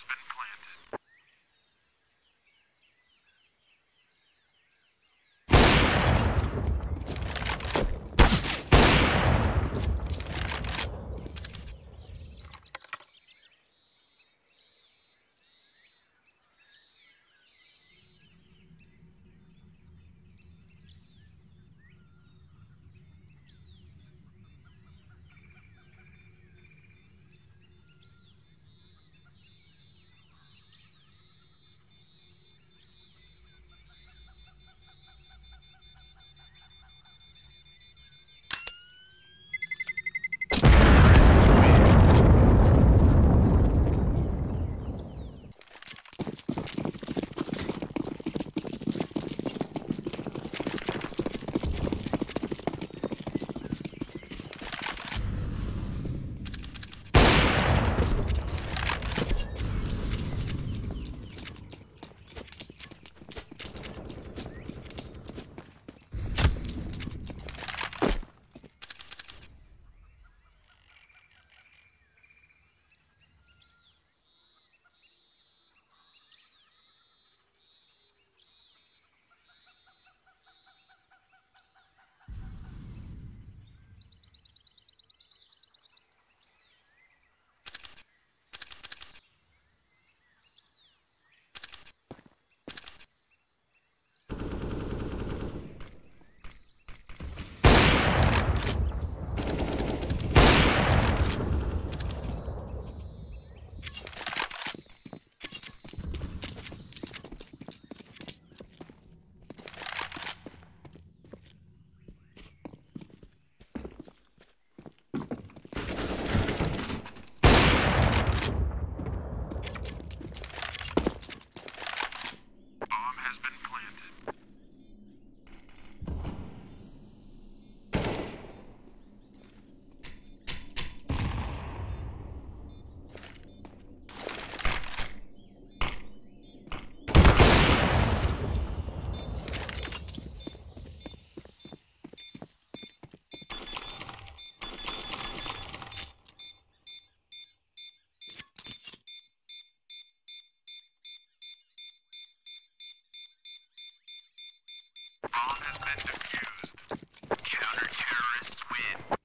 has been Bomb has been defused. Counter-terrorists win.